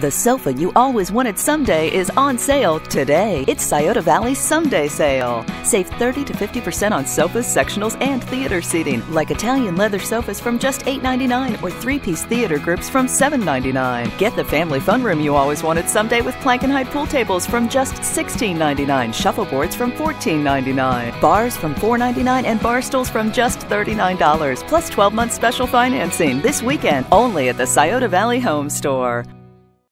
The sofa you always wanted someday is on sale today. It's Scioto Valley Someday Sale. Save 30 to 50% on sofas, sectionals, and theater seating, like Italian leather sofas from just $8.99 or three piece theater groups from $7.99. Get the family fun room you always wanted someday with plank and hide pool tables from just $16.99, shuffleboards from $14.99, bars from $4.99, and bar stools from just $39, plus 12 month special financing this weekend only at the Scioto Valley Home Store.